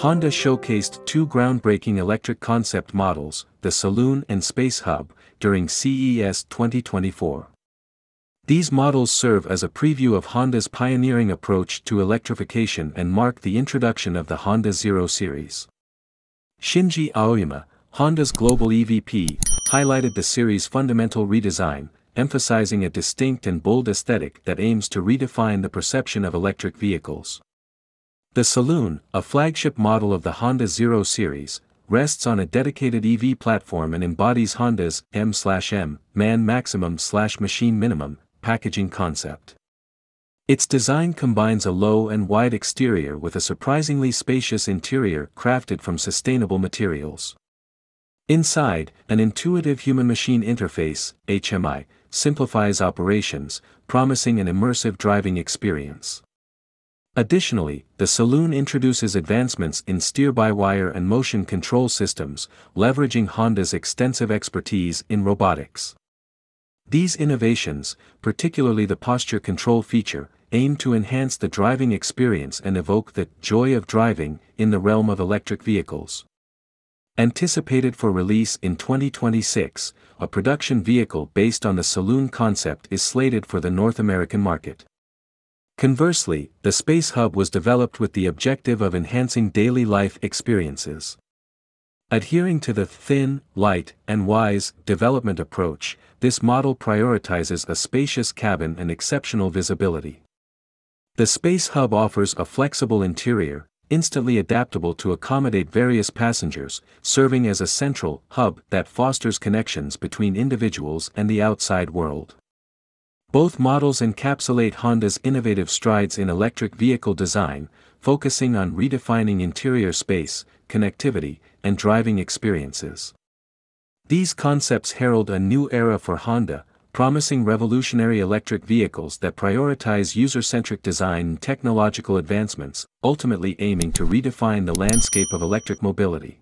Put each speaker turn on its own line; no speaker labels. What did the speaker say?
Honda showcased two groundbreaking electric concept models, the Saloon and Space Hub, during CES 2024. These models serve as a preview of Honda's pioneering approach to electrification and mark the introduction of the Honda Zero series. Shinji Aoyama, Honda's global EVP, highlighted the series' fundamental redesign, emphasizing a distinct and bold aesthetic that aims to redefine the perception of electric vehicles. The Saloon, a flagship model of the Honda Zero series, rests on a dedicated EV platform and embodies Honda's M/M, man maximum/machine minimum, packaging concept. Its design combines a low and wide exterior with a surprisingly spacious interior crafted from sustainable materials. Inside, an intuitive human-machine interface, HMI, simplifies operations, promising an immersive driving experience. Additionally, the Saloon introduces advancements in steer-by-wire and motion control systems, leveraging Honda's extensive expertise in robotics. These innovations, particularly the posture control feature, aim to enhance the driving experience and evoke the joy of driving in the realm of electric vehicles. Anticipated for release in 2026, a production vehicle based on the Saloon concept is slated for the North American market. Conversely, the Space Hub was developed with the objective of enhancing daily life experiences. Adhering to the thin, light, and wise development approach, this model prioritizes a spacious cabin and exceptional visibility. The Space Hub offers a flexible interior, instantly adaptable to accommodate various passengers, serving as a central hub that fosters connections between individuals and the outside world. Both models encapsulate Honda's innovative strides in electric vehicle design, focusing on redefining interior space, connectivity, and driving experiences. These concepts herald a new era for Honda, promising revolutionary electric vehicles that prioritize user-centric design and technological advancements, ultimately aiming to redefine the landscape of electric mobility.